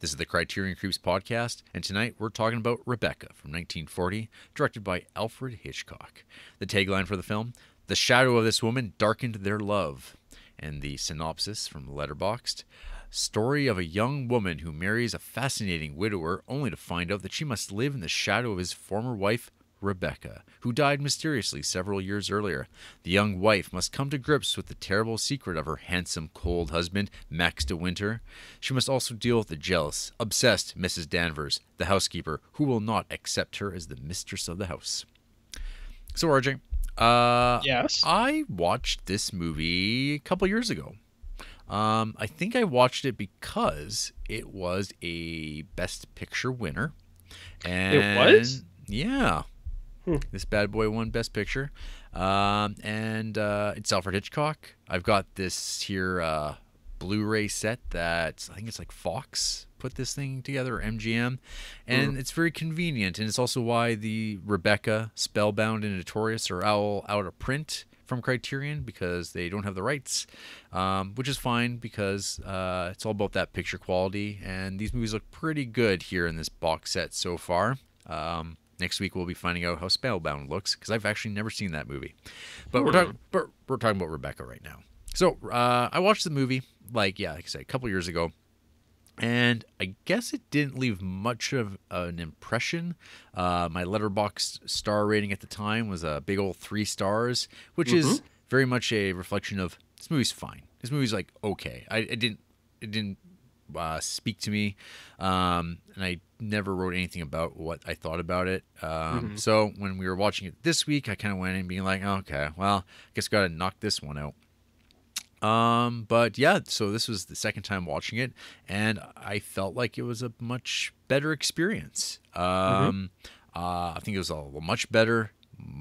This is the Criterion Creeps podcast, and tonight we're talking about Rebecca from 1940, directed by Alfred Hitchcock. The tagline for the film The shadow of this woman darkened their love. And the synopsis from Letterboxd Story of a young woman who marries a fascinating widower only to find out that she must live in the shadow of his former wife, Rebecca, who died mysteriously several years earlier. The young wife must come to grips with the terrible secret of her handsome, cold husband, Max de Winter. She must also deal with the jealous, obsessed Mrs. Danvers, the housekeeper, who will not accept her as the mistress of the house. So, RJ, uh, Yes. I watched this movie a couple years ago. Um, I think I watched it because it was a Best Picture winner. And it was? Yeah. This bad boy won Best Picture. Um, and uh, it's Alfred Hitchcock. I've got this here uh, Blu-ray set that I think it's like Fox put this thing together, or MGM, and it's very convenient. And it's also why the Rebecca, Spellbound, and Notorious are all out of print from Criterion because they don't have the rights, um, which is fine because uh, it's all about that picture quality. And these movies look pretty good here in this box set so far. Um, next week we'll be finding out how Spellbound looks because I've actually never seen that movie. But we're talking, but we're talking about Rebecca right now. So uh, I watched the movie like yeah, like I said, a couple years ago. And I guess it didn't leave much of an impression. Uh, my Letterboxd star rating at the time was a big old three stars, which is very much a reflection of this movie's fine. This movie's like okay. I it didn't it didn't uh, speak to me, um, and I never wrote anything about what I thought about it. Um, So when we were watching it this week, I kind of went in being like, okay, well, I guess got to knock this one out. Um, but yeah, so this was the second time watching it, and I felt like it was a much better experience. Um, uh, I think it was a much better,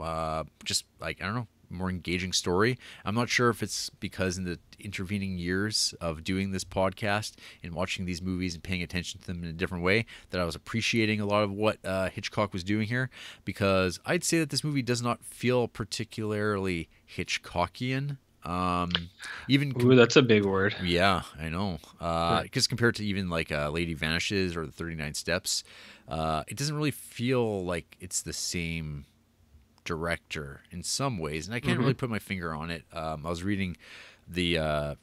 uh, just like I don't know, more engaging story. I'm not sure if it's because in the intervening years of doing this podcast and watching these movies and paying attention to them in a different way that I was appreciating a lot of what uh, Hitchcock was doing here. Because I'd say that this movie does not feel particularly Hitchcockian. Um, even Ooh, that's a big word. yeah, I know. Because compared to even like uh, Lady Vanishes or the 39 Steps, uh, it doesn't really feel like it's the same director in some ways. And I can't really put my finger on it. Um, I was reading the uh,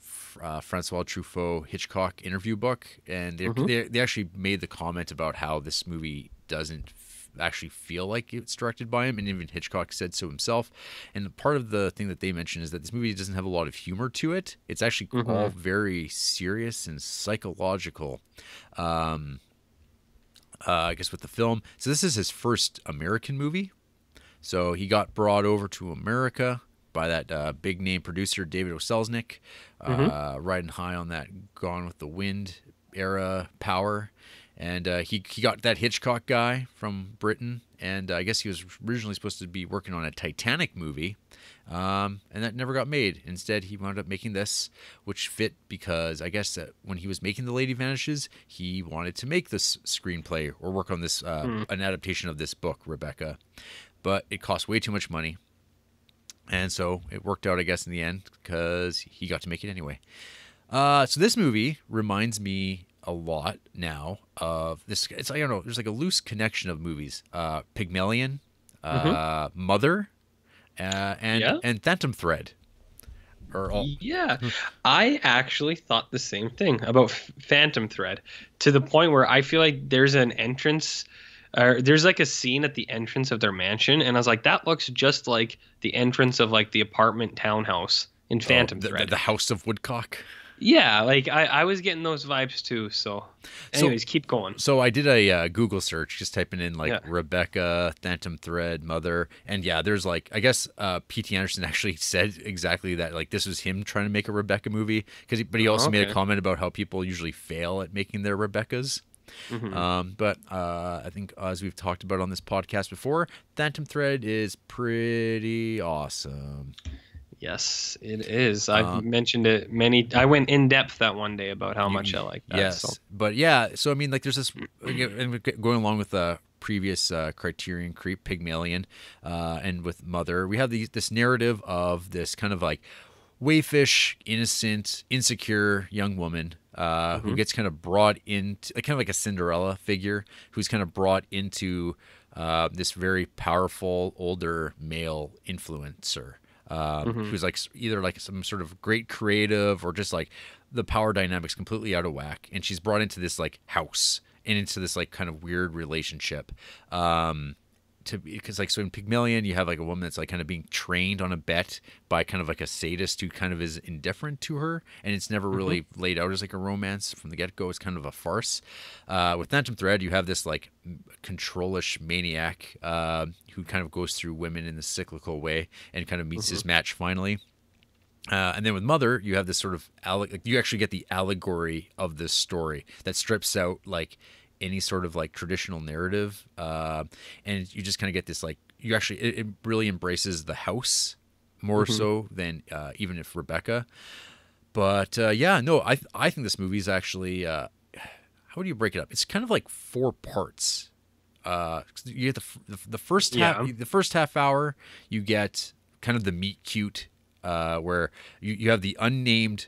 uh, Francois Truffaut Hitchcock interview book, and they, they, they actually made the comment about how this movie doesn't f- actually feel like it's directed by him, and even Hitchcock said so himself. And part of the thing that they mentioned is that this movie doesn't have a lot of humor to it. It's actually all very serious and psychological. Um, uh, I guess with the film. So this is his first American movie. So he got brought over to America by that uh, big name producer David O. Selznick, uh, riding high on that Gone with the Wind era power, and uh, he he got that Hitchcock guy from Britain, and uh, I guess he was originally supposed to be working on a Titanic movie, um, and that never got made. Instead, he wound up making this, which fit because I guess that when he was making The Lady Vanishes, he wanted to make this screenplay or work on this uh, an adaptation of this book, Rebecca, but it cost way too much money. And so it worked out, I guess, in the end because he got to make it anyway. Uh, so this movie reminds me a lot now of this. It's I don't know. There's like a loose connection of movies. Uh, Pygmalion, uh, Mother, uh, and Yeah. and Phantom Thread. Or all, Yeah, I actually thought the same thing about Phantom Thread to the point where I feel like there's an entrance, or there's like a scene at the entrance of their mansion, and I was like, that looks just like the entrance of like the apartment townhouse in Phantom oh, the, the, Thread. the House of Woodcock. yeah, like I, I was getting those vibes too. So, So- anyways, keep going. So I did a uh, Google search, just typing in like Yeah. Rebecca, Phantom Thread, Mother, and yeah, there's like I guess uh, P.T. Anderson actually said exactly that. Like this was him trying to make a Rebecca movie, because but he also made a comment about how people usually fail at making their Rebeccas. Mm-hmm. Um, but uh, I think as we've talked about on this podcast before, Phantom Thread is pretty awesome. Yes, it is. I've Um, mentioned it many. I went in depth that one day about how much I like that. Yes, So. but yeah. So I mean, like, there's this and going along with the previous uh, Criterion Creep Pygmalion, uh, and with Mother, we have these, this narrative of this kind of like wayfish, innocent, insecure young woman uh, who gets kind of brought into kind of like a Cinderella figure, who's kind of brought into uh, this very powerful older male influencer. Um, Who's like either like some sort of great creative or just like the power dynamics completely out of whack, and she's brought into this like house and into this like kind of weird relationship. Um, to because like so in Pygmalion you have like a woman that's like kind of being trained on a bet by kind of like a sadist who kind of is indifferent to her and it's never really laid out as like a romance from the get-go. It's kind of a farce. Uh, with Phantom Thread you have this like controlish maniac uh, who kind of goes through women in this cyclical way and kind of meets his match finally. Uh, and then with Mother, you have this sort of like you actually get the allegory of this story that strips out like any sort of like traditional narrative, uh, and you just kind of get this like you actually it, it really embraces the house more so than uh, even if Rebecca. But uh, yeah, no, I I think this movie is actually uh, how do you break it up? It's kind of like four parts. Uh, you get the the, the first half Yeah. the first half hour you get kind of the meet cute uh, where you, you have the unnamed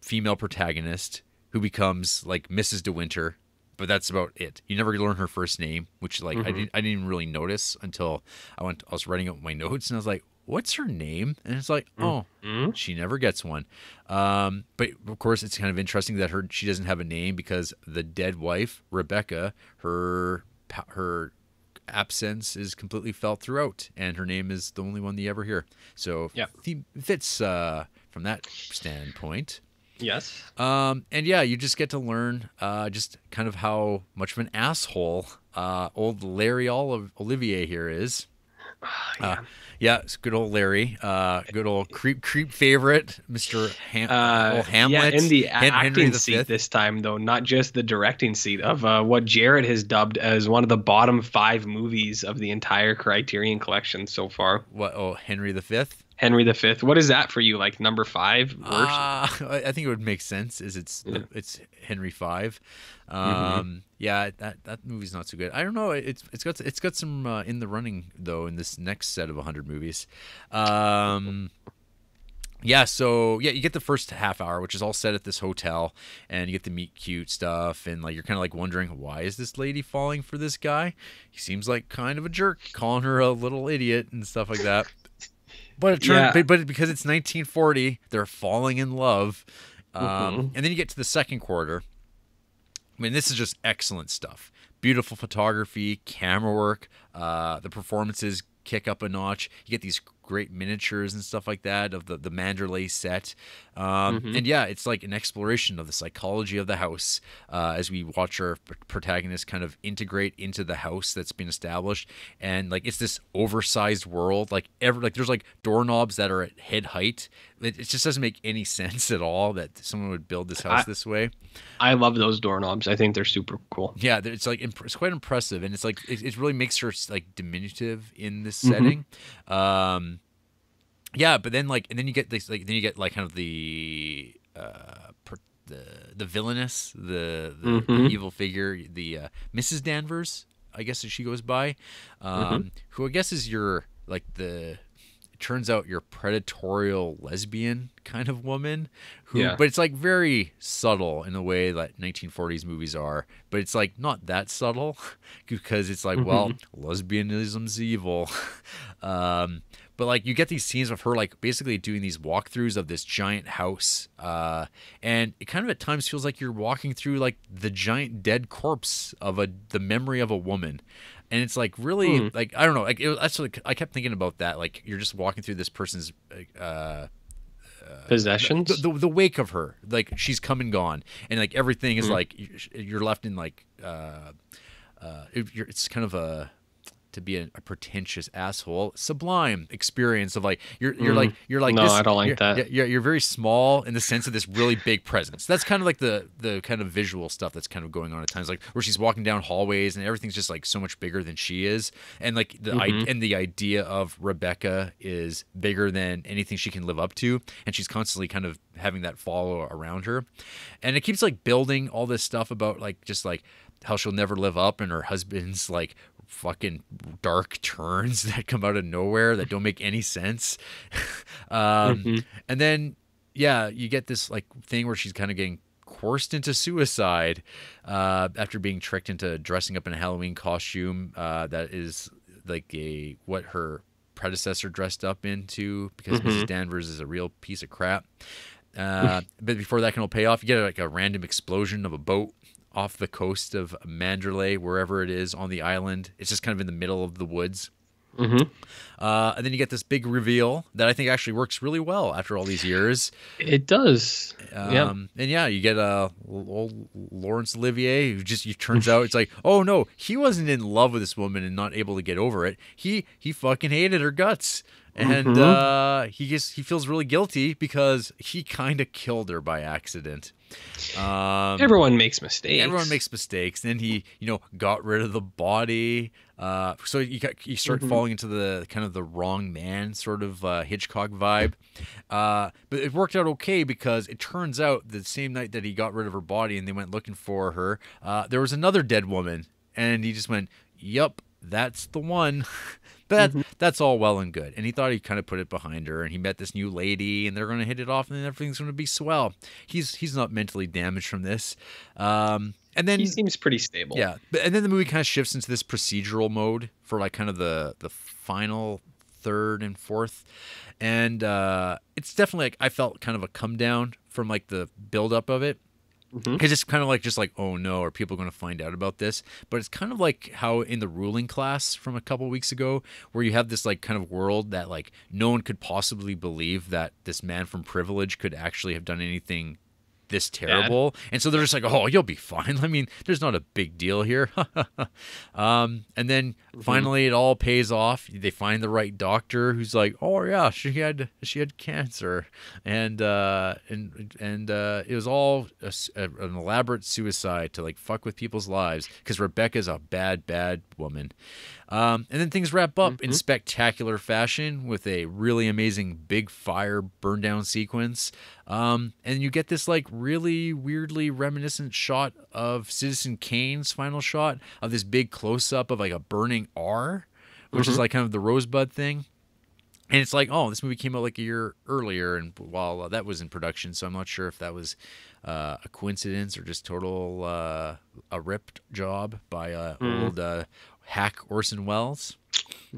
female protagonist who becomes like Mrs. De Winter, but that's about it. You never learn her first name, which like I didn't I didn't even really notice until I went I was writing up my notes and I was like, what's her name? And it's like, oh, she never gets one. Um, but of course, it's kind of interesting that her she doesn't have a name because the dead wife Rebecca, her her absence is completely felt throughout, and her name is the only one you ever hear. So Yeah. fits uh, from that standpoint. Yes. Um, and yeah, you just get to learn uh, just kind of how much of an asshole uh, old Larry Olive- Olivier here is. Uh, yeah, it's good old Larry, uh, good old creep creep favorite, Mister Ham- Uh, old Hamlet. yeah, in the Hen- acting the seat Fifth. this time, though, not just the directing seat of uh, what Jarrett has dubbed as one of the bottom five movies of the entire Criterion collection so far. What? Oh, Henry the Fifth. Henry V. What is that for you? Like number five? Worst? Uh, I I think it would make sense. Is it's it's Henry V. Um, Yeah, that that movie's not so good. I don't know. It's it's got it's got some uh, in the running though in this next set of hundred movies. Um, yeah, so yeah, you get the first half hour, which is all set at this hotel, and you get the meet cute stuff, and like you're kind of like wondering why is this lady falling for this guy? He seems like kind of a jerk, calling her a little idiot and stuff like that. But it turned, Yeah. but, because it's 1940, they're falling in love, um, Mm-hmm. and then you get to the second quarter. I mean, this is just excellent stuff. Beautiful photography, camera work, uh, the performances kick up a notch. You get these great miniatures and stuff like that of the the Manderley set, um, and yeah, it's like an exploration of the psychology of the house uh, as we watch our p- protagonist kind of integrate into the house that's been established, and like it's this oversized world. Like ever, like there's like doorknobs that are at head height. It, it just doesn't make any sense at all that someone would build this house I- this way. I love those doorknobs. I think they're super cool. Yeah, it's like it's quite impressive, and it's like it, it really makes her like diminutive in this Mm-hmm. setting. Um, yeah, but then like, and then you get this like, then you get like kind of the uh, per, the the villainous, the the, the Mhm. evil figure, the uh, Mrs. Danvers, I guess as she goes by, um, Mm-hmm. who I guess is your like the. Turns out your predatorial lesbian kind of woman who Yeah. but it's like very subtle in the way that 1940s movies are but it's like not that subtle because it's like well lesbianism's evil. Um but like you get these scenes of her like basically doing these walkthroughs of this giant house uh and it kind of at times feels like you're walking through like the giant dead corpse of a the memory of a woman and it's like really like i don't know like it, that's what i kept thinking about that like you're just walking through this person's uh Possessions. the, the, the wake of her like she's come and gone. And like everything is like you're- left in like uh uh it, it's kind of a to be a, a pretentious asshole. Sublime experience of like you're you're mm. like you're like No, this, I don't like you're, that. you're, you're very small in the sense of this really big presence. That's kind of like the the kind of visual stuff that's kind of going on at times like where she's walking down hallways and everything's just like so much bigger than she is. And like the i mm-hmm. and the idea of rebecca is bigger than anything she can live up to and she's constantly kind of having that follow around her. And it keeps like building all this stuff about like just like how she'll never live up and her husband's like fucking dark turns that come out of nowhere that don't make any sense um and then yeah you get this like thing where she's kind of getting coerced into suicide uh, after being tricked into dressing up in a Halloween costume uh, that is like a what her predecessor dressed up into because Mhm. Mrs. Danvers is a real piece of crap. Uh, but before that can all pay off, you get like a random explosion of a boat off the coast of Manderley, wherever it is on the island. It's just kind of in the middle of the woods. Mm-hmm. Uh, and then you get this big reveal that I think actually works really well after all these years. It does. Um, Yep. And yeah, you get uh, old Laurence Olivier, who just it turns out it's like, oh no, he wasn't in love with this woman and not able to get over it. He he fucking hated her guts, and Mhm. uh, he just he feels really guilty because he kind of killed her by accident. Um, Everyone makes mistakes. Everyone makes mistakes. Then he, you know, got rid of the body. Uh, so you got, you start Mhm. falling into the kind of the wrong man sort of uh, Hitchcock vibe. Uh, but it worked out okay because it turns out the same night that he got rid of her body and they went looking for her, uh, there was another dead woman, and he just went, "Yup, that's the one." But Mhm. that's all well and good. And he thought he kind of put it behind her, and he met this new lady, and they're going to hit it off, and then everything's going to be swell. He's he's not mentally damaged from this. Um, and then He seems pretty stable. yeah, but and then the movie kind of shifts into this procedural mode for like kind of the the final third and fourth, and uh, it's definitely like I felt kind of a come down from like the buildup of it. Mm-hmm. Because it's kind of like just like oh no, are people going to find out about this? But it's kind of like how in the ruling class from a couple weeks ago, where you have this like kind of world that like no one could possibly believe that this man from privilege could actually have done anything this terrible. And so they're just like, oh, you'll be fine. I mean, there's not a big deal here. um, and then finally, it all pays off. They find the right doctor who's like, oh yeah, she had she had cancer, and uh, and and uh, it was all a a an elaborate suicide to like fuck with people's lives because Rebecca's a bad bad woman. Um, and then things wrap up in Mhm. spectacular fashion with a really amazing big fire burn down sequence. Um, and you get this like really weirdly reminiscent shot of Citizen Kane's final shot of this big close up of like a burning R, which is Mhm. like kind of the rosebud thing. And it's like, oh, this movie came out like a year earlier, and while uh, that was in production, so I'm not sure if that was uh, a coincidence or just total uh, a ripped job by uh, Mhm. old uh, hack Orson Welles,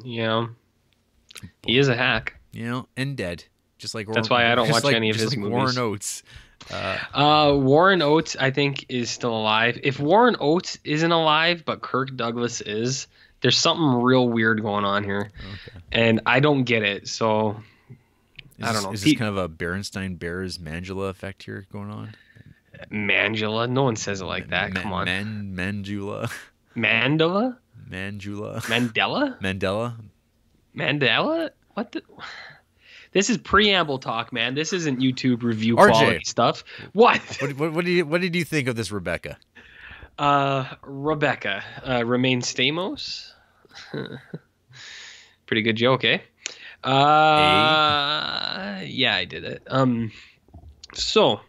Yeah. He is a hack. you know, and dead, just like That's why I don't watch like- any of his like movies. Warren Oates. Uh, Uh, Warren Oates, I think, is still alive. If Warren Oates isn't alive, but Kirk Douglas is, there's something real weird going on here, okay. and I don't get it. So Is I don't this- know. Is He- this kind of a Berenstein Bears Mangela effect here going on? Mangela, no one says it like that. Come on, Man, Manjula, Mandela, Manjula, Mandela, Mandela. Mandela. What the? This is preamble talk, man. This isn't YouTube review RJ. quality stuff. What? What, what, what, did you, what did you think of this Rebecca? Uh, Rebecca, uh, Romijn Stamos. Pretty good joke, eh? Uh, yeah, I did it. Um, so,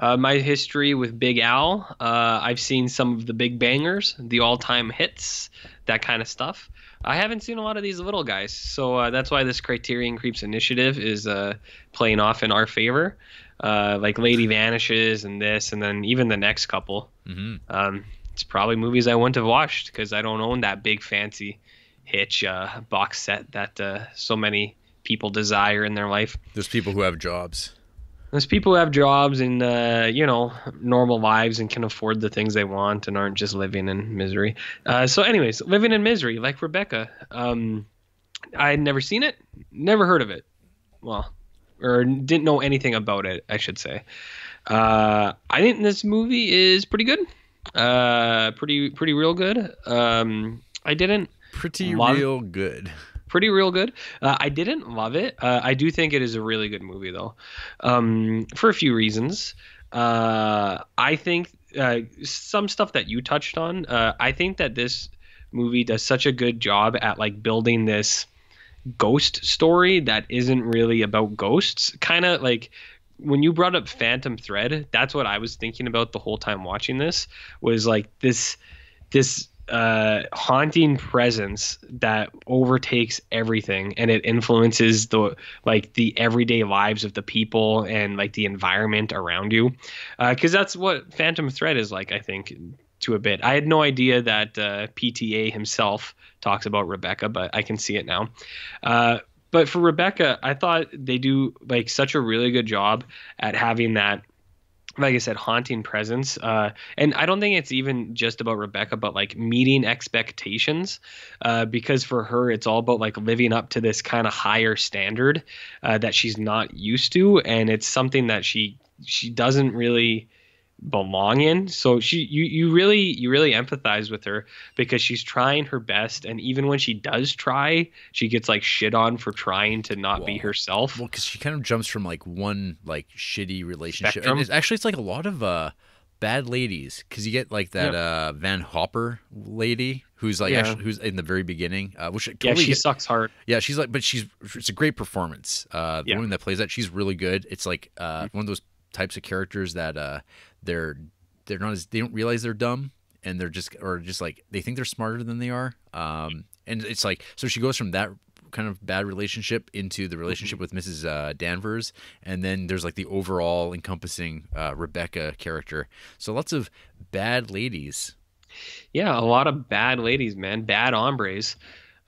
uh, my history with Big Al. Uh, I've seen some of the big bangers, the all-time hits, that kind of stuff. I haven't seen a lot of these little guys, so uh, that's why this Criterion Creeps initiative is uh, playing off in our favor. Uh, like Lady Vanishes and this, and then even the next couple. hmm Um, it's probably movies I wouldn't have watched because I don't own that big fancy Hitch uh, box set that uh, so many people desire in their life. There's people who have jobs. There's people who have jobs and uh, you know normal lives and can afford the things they want and aren't just living in misery. Uh, so, anyways, living in misery like Rebecca. Um, I had never seen it, never heard of it. Well, or didn't know anything about it, I should say. Uh, I think this movie is pretty good. Uh, pretty pretty real good. Um, I didn't Pretty real good. Pretty real good. Uh, I didn't love it. Uh, I do think it is a really good movie though, um, for a few reasons. Uh, I think uh, some stuff that you touched on. Uh, I think that this movie does such a good job at like building this ghost story that isn't really about ghosts. Kind of like when you brought up Phantom Thread, that's what I was thinking about the whole time watching this. Was like this this uh, haunting presence that overtakes everything and it influences the like the everyday lives of the people and like the environment around you. Because uh, that's what phantom thread is like i think to a bit. I had no idea that uh, pta himself talks about rebecca but i can see it now. Uh, but for rebecca i thought they do like such a really good job at having that like I said, haunting presence. Uh, and I don't think it's even just about Rebecca, but like meeting expectations, uh, because for her, it's all about like living up to this kind of higher standard uh, that she's not used to, and it's something that she she doesn't really belong in. So she you you really you really empathize with her because she's trying her best and even when she does try, she gets like shit on for trying to not be herself. Well, cuz she kind of jumps from like one like shitty relationship. Spectrum. And it's, actually it's like a lot of uh bad ladies cuz you get like that uh Van Hopper lady who's like yeah. actually, who's in the very beginning uh which totally yeah she get, sucks hard yeah she's like but she's it's a great performance uh the yeah. woman that plays that she's really good it's like uh mm-hmm. one of those types of characters that uh they're they're not as they don't realize they're dumb and they're just or just like they think they're smarter than they are um and it's like so she goes from that kind of bad relationship into the relationship mm-hmm. with Mrs. Uh, Danvers, and then there's like the overall encompassing uh, Rebecca character. So lots of bad ladies. Yeah, a lot of bad ladies, man, bad hombres.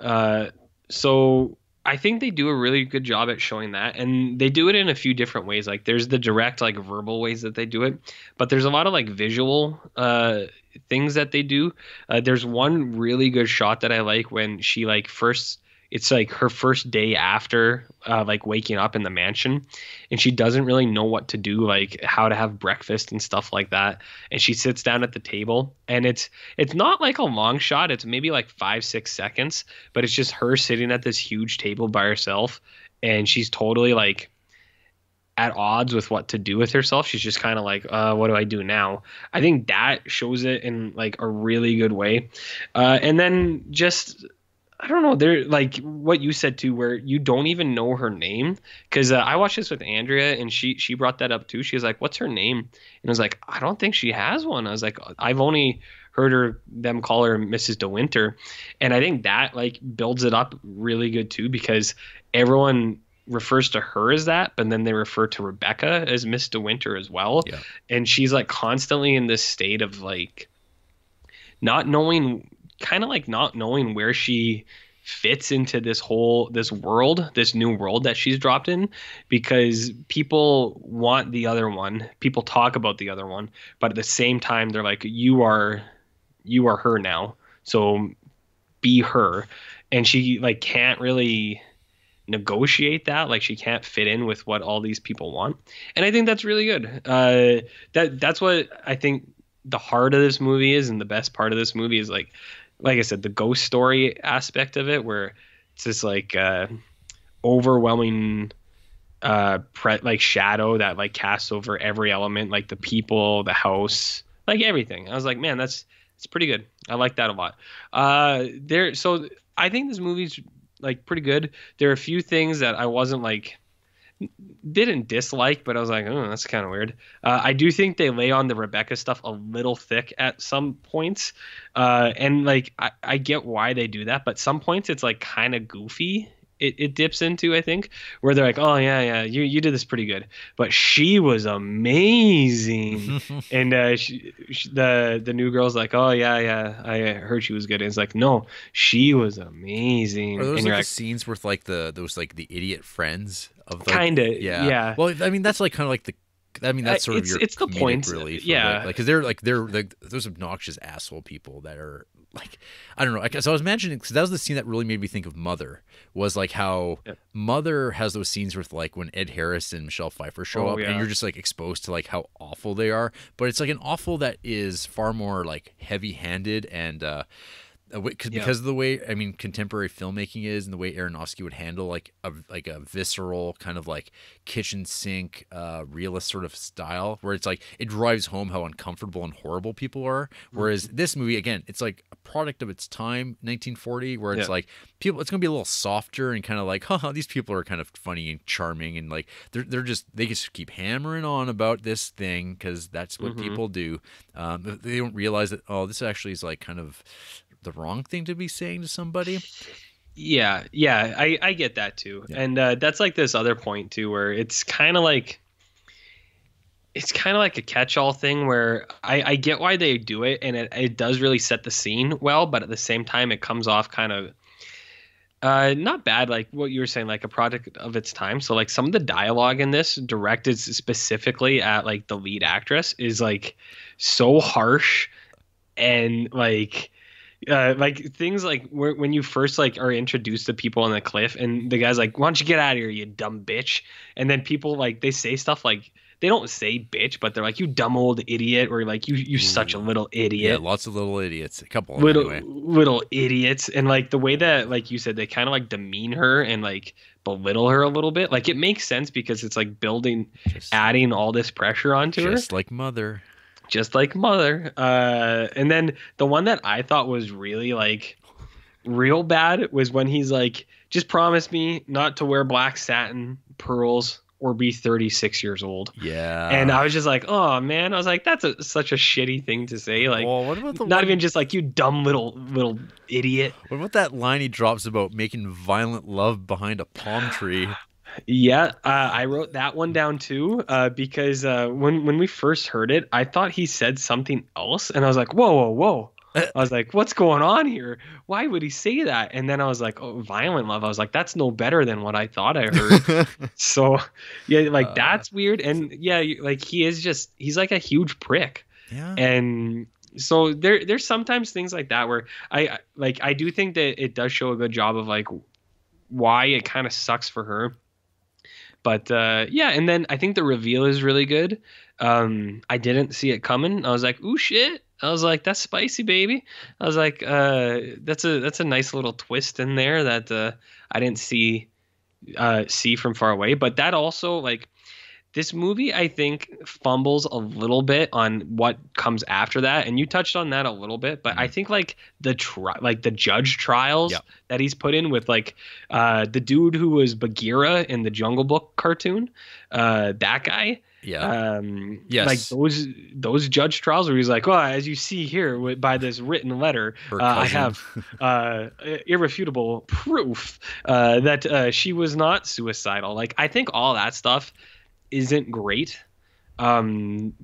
Uh, so I think they do a really good job at showing that, and they do it in a few different ways. Like there's the direct, like verbal ways that they do it, but there's a lot of like visual uh, things that they do. Uh, there's one really good shot that I like when she like first it's like her first day after uh, like waking up in the mansion and she doesn't really know what to do like how to have breakfast and stuff like that and she sits down at the table and it's it's not like a long shot it's maybe like five six seconds but it's just her sitting at this huge table by herself and she's totally like at odds with what to do with herself. She's just kind of like, uh, what do I do now? I think that shows it in like a really good way. Uh, and then just I don't know. They're like what you said too, where you don't even know her name. Because uh, I watched this with Andrea, and she she brought that up too. She was like, "What's her name?" And I was like, "I don't think she has one." I was like, "I've only heard her them call her Mrs. De Winter," and I think that like builds it up really good too, because everyone refers to her as that, but then they refer to Rebecca as Miss De Winter as well. Yeah. And she's like constantly in this state of like not knowing kind of like not knowing where she fits into this whole this world this new world that she's dropped in because people want the other one. People talk about the other one but at the same time they're like you are you are her now. So be her. And she like can't really negotiate that. Like she can't fit in with what all these people want. And i think that's really good. Uh that that's what i think the heart of this movie is and the best part of this movie is like like I said, the ghost story aspect of it, where it's this like uh, overwhelming uh pre- like shadow that like casts over every element, like the people, the house, like everything. I was like, man, that's it's pretty good. I like that a lot. Uh, there, so I think this movie's like pretty good. There are a few things that I wasn't like didn't dislike, but I was like, oh, that's kind of weird. Uh, I do think they lay on the Rebecca stuff a little thick at some points, uh, and like I, I get why they do that, but some points it's like kind of goofy it, it dips into, I think, where they're like, oh yeah, yeah, you you did this pretty good, but she was amazing, and uh, she, she, the the new girl's like, oh yeah, yeah, I heard she was good. And it's like, no, she was amazing. Are those like, like scenes with like the those like the idiot friends of like, kind of yeah yeah. Well, I mean that's like kind of like the I mean, that's sort of your it's the point, relief. Yeah, like because they're like they're like those obnoxious asshole people that are like I don't know. Like, So I was imagining because that was the scene that really made me think of Mother. Was like how yep. Mother has those scenes with like when Ed Harris and Michelle Pfeiffer show oh, up, yeah. and you're just like exposed to like how awful they are. But it's like an awful that is far more like heavy-handed and. uh because yeah. of the way I mean contemporary filmmaking is and the way Aronofsky would handle like a like a visceral kind of like kitchen sink uh, realist sort of style where it's like it drives home how uncomfortable and horrible people are. Whereas mm-hmm. this movie again, it's like a product of its time, 1940, where it's yeah. like people it's gonna be a little softer and kind of like, huh, these people are kind of funny and charming and like they're they're just they just keep hammering on about this thing because that's what mm-hmm. people do. Um, they don't realize that oh, this actually is like kind of the wrong thing to be saying to somebody. Yeah, yeah, I I get that too, Yeah. and uh, that's like this other point too, where it's kind of like it's kind of like a catch-all thing where I, I get why they do it and it, it does really set the scene well but at the same time it comes off kind of uh, not bad like what you were saying like a product of its time so like some of the dialogue in this directed specifically at like the lead actress is like so harsh and like uh, like things like where, when you first like are introduced to people on the cliff and the guy's like why don't you get out of here you dumb bitch and then people like they say stuff like they don't say bitch but they're like you dumb old idiot or like you you such a little idiot." Yeah, lots of little idiots. A couple of them little anyway. little idiots and like the way that like you said they kind of like demean her and like belittle her a little bit like it makes sense because it's like building Just, adding all this pressure onto her just like mother. Just like mother. Uh and then the one that i thought was really like real bad was when he's like just promise me not to wear black satin pearls or be 36 years old. Yeah. and i was just like oh man. I was like that's a, such a shitty thing to say. Like well, what about the not one- even just like you dumb little little idiot. What about that line he drops about making violent love behind a palm tree? Yeah, uh, I wrote that one down too uh, because uh, when when we first heard it, I thought he said something else, and I was like, "Whoa, whoa, whoa!" I was like, "What's going on here? Why would he say that?" And then I was like, "Oh, violent love." I was like, "That's no better than what I thought I heard." so, yeah, like Uh, that's weird, and yeah, like he is just he's like a huge prick, yeah. and so there there's sometimes things like that where I- like I do think that it does show a good job of like why it kind of sucks for her. But uh, yeah, and then I think the reveal is really good. Um, I didn't see it coming. I was like, "Ooh shit!" I was like, "That's spicy, baby." I was like, uh, "That's a that's a nice little twist in there that uh, I didn't see uh, see from far away." But that also like this movie, I think, fumbles a little bit on what comes after that, and you touched on that a little bit. But I think like the tri- like the judge trials Yeah. that he's put in with like uh, the dude who was Bagheera in the Jungle Book cartoon, uh, that guy. yeah. Um, Yes. like those those judge trials where he's like, "Well, as you see here by this written letter, uh, I have uh, irrefutable proof uh, that uh, she was not suicidal." Like, I think all that stuff isn't great. Um,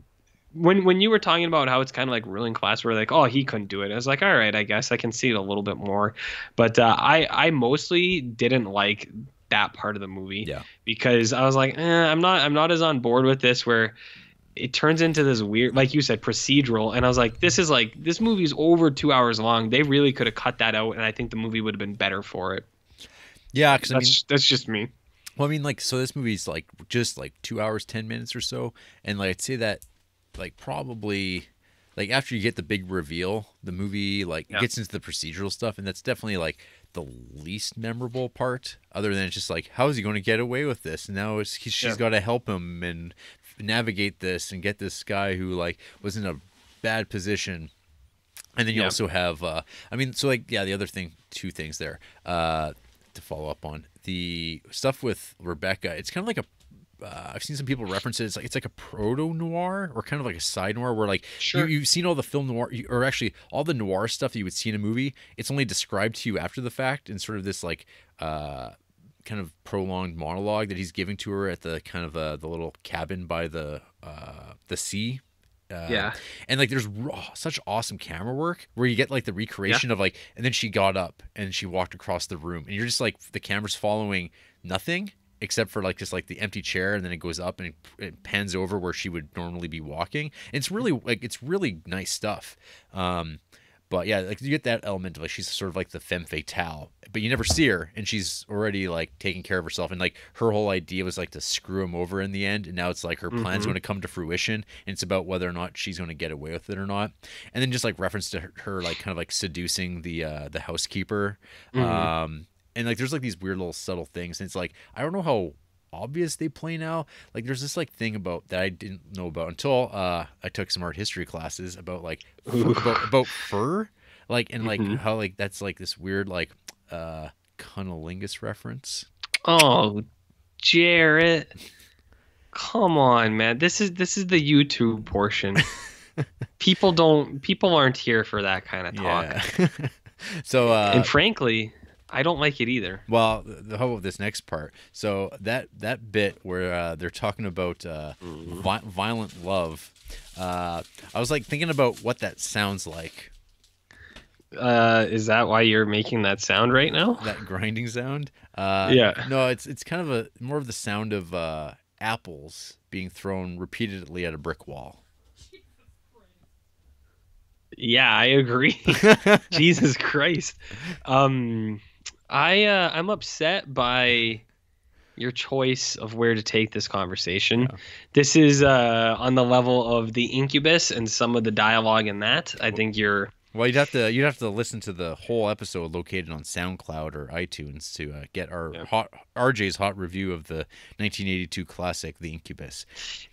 when when you were talking about how it's kind of like ruling class, where like, "Oh, he couldn't do it," I was like, "All right, I guess I can see it a little bit more," but uh, I I mostly didn't like that part of the movie Yeah. because I was like, eh, I'm not I'm not as on board with this where it turns into this weird like you said procedural and I was like this is like this movie's over 2 hours long. They really could have cut that out and I think the movie would have been better for it. yeah, because I mean, That's that's just me. Well, I mean, like, so this movie's like just like two hours, ten minutes or so, and like I'd say that, like, probably, like after you get the big reveal, the movie like Yeah. gets into the procedural stuff, and that's definitely like the least memorable part. Other than it's just like, how is he going to get away with this? And now it's he's, she's Yeah. got to help him and navigate this and get this guy who like was in a bad position. And then you Yeah. also have, uh, I mean, so like, yeah, the other thing, two things there uh, to follow up on the stuff with Rebecca. It's kind of like a, uh, I've seen some people reference it. It's like it's like a proto noir or kind of like a side noir where like Sure. you, you've seen all the film noir or actually all the noir stuff that you would see in a movie. It's only described to you after the fact in sort of this like uh, kind of prolonged monologue that he's giving to her at the kind of uh, the little cabin by the uh, the sea. Uh, Yeah. and like there's raw, such awesome camera work where you get like the recreation of like, and then she got up and she walked across the room, and you're just like the camera's following nothing except for like just like the empty chair, and then it goes up and it, it pans over where she would normally be walking. And it's really like it's really nice stuff. Um, but yeah, like you get that element of like she's sort of like the femme fatale, but you never see her, and she's already like taking care of herself. And like her whole idea was like to screw him over in the end, and now it's like her plan's Mhm. going to come to fruition, and it's about whether or not she's going to get away with it or not. And then just like reference to her, her like kind of like seducing the uh, the housekeeper, Mhm. um, and like there's like these weird little subtle things, and it's like I don't know how obvious they play now. Like there's this like thing about that I didn't know about until uh I took some art history classes about like about, about fur, like and like Mhm. how like that's like this weird like uh cunnilingus reference. Oh, Jarrett. Come on, man. This is this is the YouTube portion. people don't people aren't here for that kind of talk. Yeah. so uh, and frankly, I don't like it either. Well, the, how about this next part? So that that bit where uh, they're talking about uh, Mm-hmm. vi- violent love, uh, I was like thinking about what that sounds like. Uh, is that why you're making that sound right now? That grinding sound. Uh, Yeah. No, it's it's kind of a more of the sound of uh, apples being thrown repeatedly at a brick wall. Yeah, I agree. Jesus Christ. Um, I uh, I'm upset by your choice of where to take this conversation. Yeah. This is uh, on the level of the Incubus and some of the dialogue in that. I think you're Well, you'd have to you'd have to listen to the whole episode located on SoundCloud or iTunes to uh, get our Yeah. hot RJ's hot review of the 1982 classic The Incubus.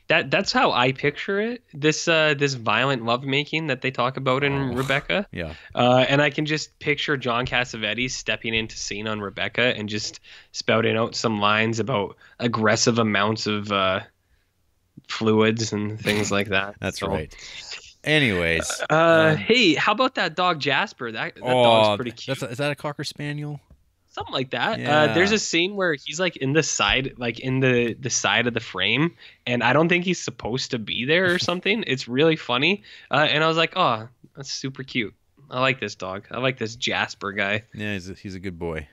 that that's how I picture it. This uh, this violent lovemaking that they talk about in Oh. Rebecca. Yeah. Uh, and I can just picture John Cassavetes stepping into scene on Rebecca and just spouting out some lines about aggressive amounts of uh, fluids and things like that. That's So, right. Anyways, Uh, hey, how about that dog Jasper? That, that dog's pretty cute. Oh, That's a, is that a cocker spaniel? Something like that. Uh, there's a scene where he's like in the side, like in the the side of the frame, and I don't think he's supposed to be there or something. it's really funny, uh, and I was like, oh, that's super cute. I like this dog. I like this Jasper guy. Yeah, he's a, he's a good boy.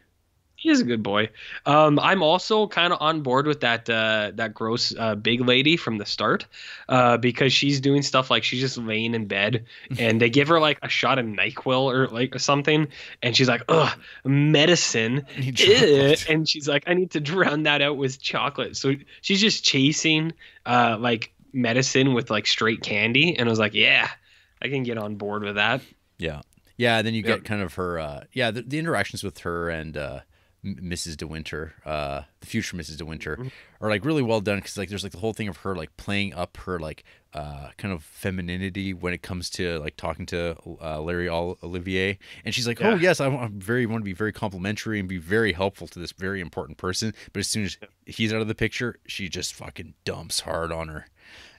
He is a good boy. Um, I'm also kind of on board with that uh, that gross uh, big lady from the start uh, because she's doing stuff like she's just laying in bed and they give her like a shot of Nyquil or like something and she's like, ugh, medicine. I need chocolate. and she's like, I need to drown that out with chocolate. So she's just chasing uh, like medicine with like straight candy, and I was like, yeah, I can get on board with that. Yeah, yeah. And then you get kind of her. Uh, yeah, the, the interactions with her and uh, Mrs. De Winter, uh, the future Mrs. De Winter, are like really well done because like there's like the whole thing of her like playing up her like uh, kind of femininity when it comes to like talking to uh, Larry Ol- Olivier, and she's like, oh yes, I want- very want to be very complimentary and be very helpful to this very important person, but as soon as he's out of the picture, she just fucking dumps hard on her.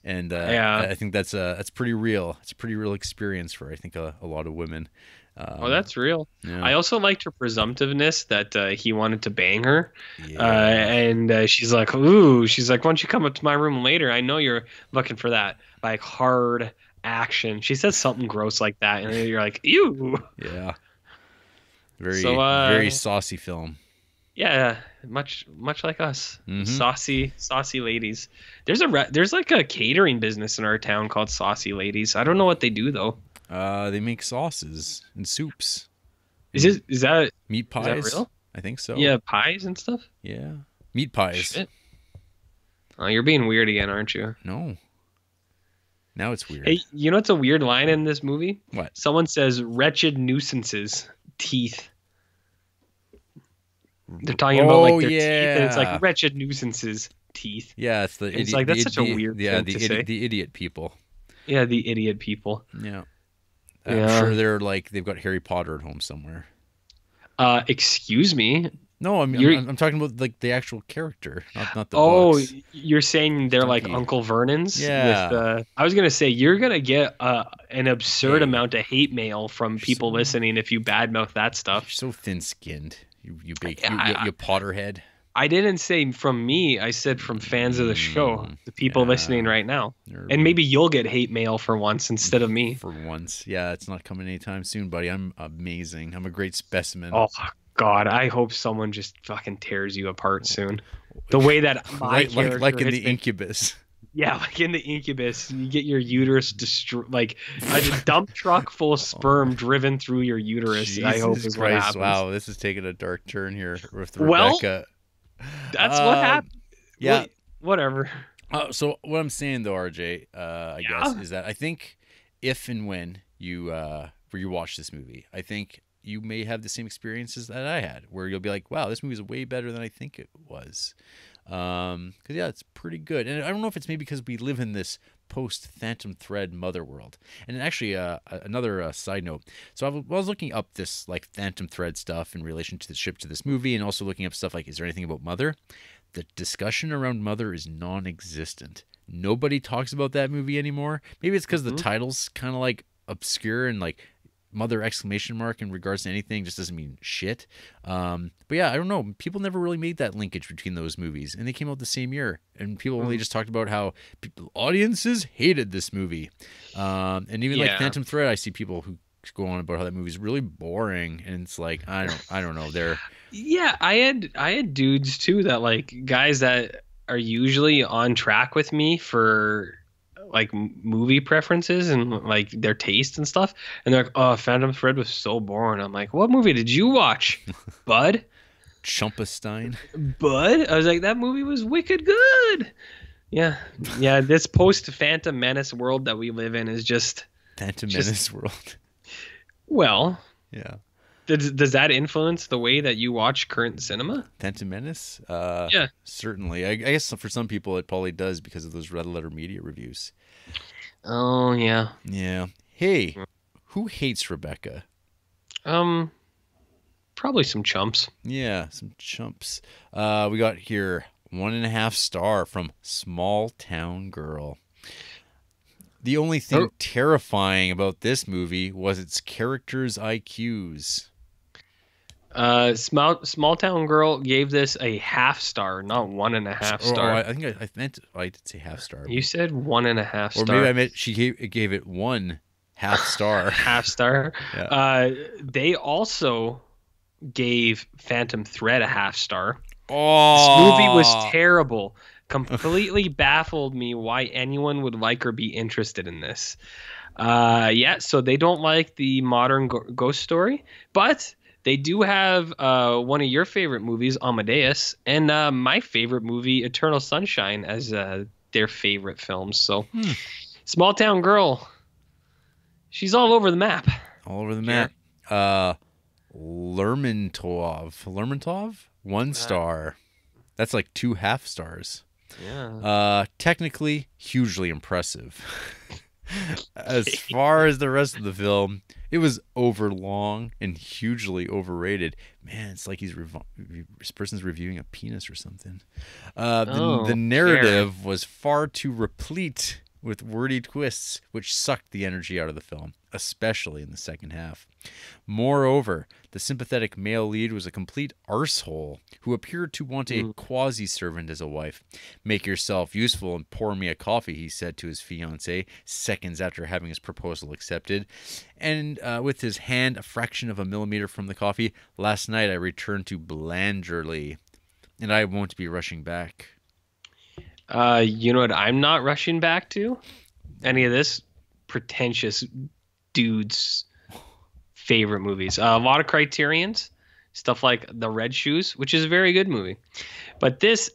And uh, Yeah. I I think that's uh, that's pretty real. It's a pretty real experience for I think a, a lot of women. Um, Oh, that's real. yeah. I also liked her presumptiveness that uh, he wanted to bang her. yeah. Uh, and uh, she's like, ooh, she's like, why don't you come up to my room later? I know you're looking for that like hard action. She says something gross like that, and you're like, ew. yeah. Very So, uh, very saucy film. Yeah, much much like us, Mhm. saucy saucy ladies. There's a re- there's like a catering business in our town called Saucy Ladies. I don't know what they do though. Uh, they make sauces and soups, Is it is that meat that pies. real? I think so. Yeah, pies and stuff. Yeah. Meat pies. Shit. Oh, you're being weird again, aren't you? No. Now it's weird. Hey, you know what's a weird line in this movie? What? Someone says "wretched nuisances teeth." They're talking about like Oh, their teeth, and it's like wretched nuisances teeth. Yeah, it's the It's idiot. like, that's such a weird Yeah, thing the to idi- say. the idiot people. Yeah, the idiot people. Yeah. I'm Yeah. sure they're like they've got Harry Potter at home somewhere. Uh, excuse me. No, I'm, I'm, I'm talking about like the actual character, not not the oh, books. you're saying they're like. Uncle Vernon's? Yeah. With, uh, I was gonna say you're gonna get uh, an absurd amount of hate mail from people So- listening if you badmouth that stuff. You're so thin-skinned. You you big you, you, you Potterhead. I didn't say from me. I said from fans of the show, Mm, the people yeah. listening right now, You're- and maybe you'll get hate mail for once instead of me. for once. Yeah, it's not coming anytime soon, buddy. I'm amazing. I'm a great specimen. Oh God, I hope someone just fucking tears you apart soon. The way that my right, like like in the been- Incubus. Yeah, like in the incubus, you get your uterus destroyed, like a dump truck full of sperm driven through your uterus. I hope Jesus is what Christ! Wow, this is taking a dark turn here with Well, That's what Um, happened. Yeah. Wait, whatever. Uh, so what I'm saying though, RJ, uh, I Yeah. guess, is that I think if and when you uh, where you watch this movie, I think you may have the same experiences that I had, where you'll be like, "Wow, this movie is way better than I think it was." Um, because yeah, it's pretty good, and I don't know if it's maybe because we live in this post Phantom Thread mother world. And actually, uh, another uh, side note. So I was, looking up this like Phantom Thread stuff in relation to the ship to this movie, and also looking up stuff like, is there anything about Mother? The discussion around Mother is non-existent. Nobody talks about that movie anymore. Maybe it's because Mhm. the title's kind of like obscure and like mother exclamation mark in regards to anything just doesn't mean shit. Um, but yeah, I don't know. People never really made that linkage between those movies, and they came out the same year. And people only just talked about how people, audiences hated this movie. Um, and even like Phantom Thread, I see people who go on about how that movie's really boring, and it's like I don't, I don't know. They're Yeah, I had I had dudes too that like guys that are usually on track with me for like movie preferences and like their taste and stuff, and they're like, "Oh, Phantom Thread was so boring." I'm like, "What movie did you watch, Bud?" Chumpestein. Bud, I was like, "That movie was wicked good." Yeah, yeah. This post Phantom Menace world that we live in is just Phantom Just- Menace world. well. yeah. Does, does that influence the way that you watch current cinema? Phantom Menace? Uh, Yeah. Certainly. I, I guess for some people it probably does because of those Red Letter Media reviews. Oh yeah. Yeah. Hey, who hates Rebecca? Um, probably some chumps. Yeah, some chumps. Uh, we got here one and a half star from Small Town Girl. The only thing Oh. terrifying about this movie was its characters' IQs. Uh, small small town girl gave this a half star, not one and a half Oh, star. I, I think I, I meant I did say half star. you said one and a half or maybe I meant she gave, gave it one half star. half star. Yeah. Uh, they also gave Phantom Thread a half star. oh, This movie was terrible. Completely baffled me why anyone would like or be interested in this. Uh, yeah, so they don't like the modern go- ghost story, but they do have uh, one of your favorite movies, Amadeus, and uh, my favorite movie, Eternal Sunshine, as uh, their favorite films. So, Hmm. Small Town Girl, she's all over the map. all over the map. Uh, Lermontov, Lermontov, one star. That's like two half stars. Yeah. Uh, technically, hugely impressive. as far as the rest of the film, it was overlong and hugely overrated. Man, it's like he's revo- this person's reviewing a penis or something. Uh, the, Oh, the narrative was far too replete with wordy twists, which sucked the energy out of the film, especially in the second half. Moreover, the sympathetic male lead was a complete arsehole who appeared to want a quasi servant as a wife. Make yourself useful and pour me a coffee, he said to his fiancee seconds after having his proposal accepted. And uh, with his hand a fraction of a millimeter from the coffee, last night I returned to Blanderly, and I won't be rushing back. Uh, you know what I'm not rushing back to? Any of this pretentious dude's favorite movies. Uh, a lot of Criterions, stuff like The Red Shoes, which is a very good movie. But this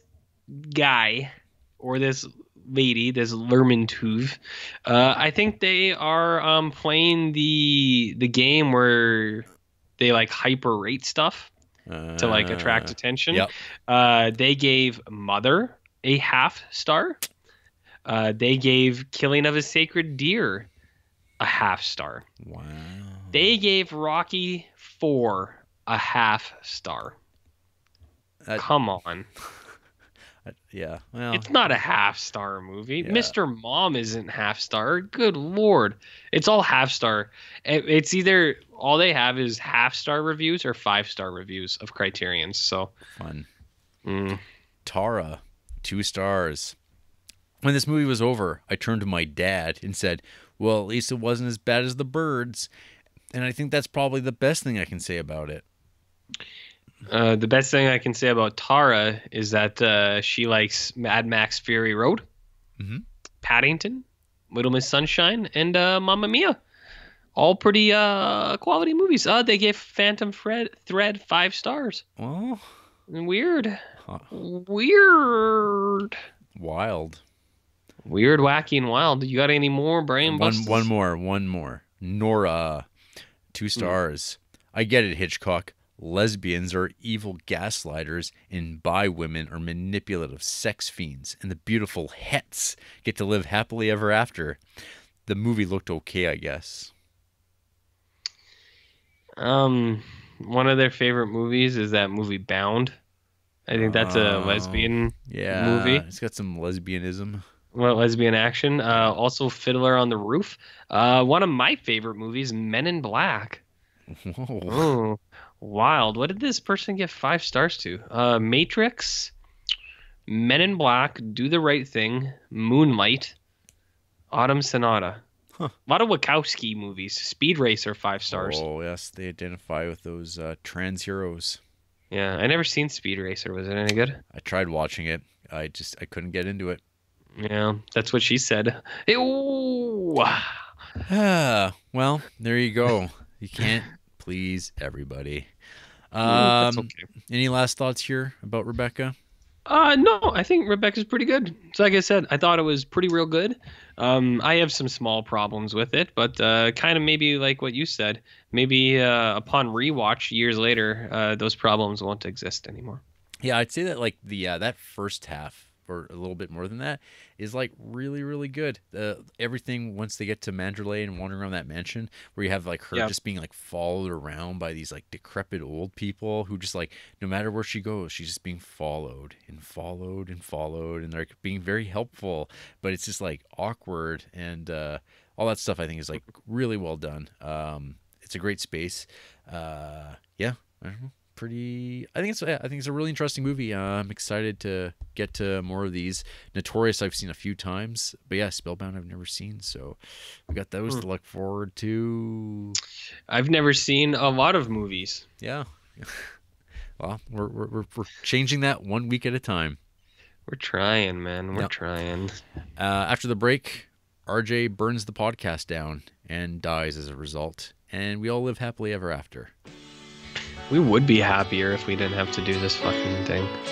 guy or this lady, this Lermontov, uh, I think they are um, playing the the game where they like hyper rate stuff to like attract Uh, attention. yep. Uh, they gave Mother a half star. Uh, they gave Killing of a Sacred Deer a half star. Wow. They gave Rocky Four a half star. Come on, Uh, yeah. Well, it's not a half star movie. Yeah. Mr. Mom isn't half star. Good lord, it's all half star. It- It's either all they have is half star reviews or five star reviews of Criterions. So. fun. mm. Tara, two stars. When this movie was over, I turned to my dad and said, Well, at least it wasn't as bad as the birds. And I think that's probably the best thing I can say about it. Uh, the best thing I can say about Tara is that uh, she likes Mad Max Fury Road, Mhm. Paddington, Little Miss Sunshine, and uh, Mamma Mia. All pretty uh, quality movies. Uh, they gave Phantom Thread, Thread five stars. Well, Weird. Huh. Weird. wild. Weird, wacky, and wild. You got any more brain One, busters? one more, one more. Nora, two stars. I get it, Hitchcock. Lesbians are evil gaslighters, and bi women are manipulative sex fiends, and the beautiful hets get to live happily ever after. The movie looked okay, I guess. Um, one of their favorite movies is that movie Bound. I think that's a lesbian Yeah, Movie? It's got some lesbianism. Well, lesbian action. Uh, also, Fiddler on the Roof. Uh, one of my favorite movies, Men in Black. Whoa. Oh, wild. What did this person give five stars to? Uh, Matrix, Men in Black, Do the Right Thing, Moonlight, Autumn Sonata. Huh. A lot of Wachowski movies. Speed Racer, five stars. Oh yes, they identify with those uh, trans heroes. Yeah, I never seen Speed Racer. Was it any good? I tried watching it. I just I couldn't get into it. Yeah, that's what she said. Ew. Ah, well, there you go. You can't please everybody. That's Um, okay. any last thoughts here about Rebecca? Uh, no, I think Rebecca's pretty good. So, like I said, I thought it was pretty real good. Um, I have some small problems with it, but uh, kind of maybe like what you said. Maybe uh, upon rewatch years later, uh, those problems won't exist anymore. Yeah, I'd say that like the uh, that first half or a little bit more than that is like really really good. Uh, everything once they get to Manderley and wandering around that mansion, where you have like her Yeah. just being like followed around by these like decrepit old people who just like no matter where she goes, she's just being followed and followed and followed, and they're being very helpful, but it's just like awkward and uh, all that stuff. I think is like really well done. Um, it's a great space. Uh, yeah, I don't know pretty i think it's i think it's a really interesting movie uh, i'm excited to get to more of these notorious i've seen a few times but yeah spellbound i've never seen so we got those Hmm. to look forward to I've never seen a lot of movies. yeah well we're, we're, we're, we're changing that one week at a time We're trying, man. We're trying. uh, after the break rj burns the podcast down and dies as a result and we all live happily ever after We would be happier if we didn't have to do this fucking thing.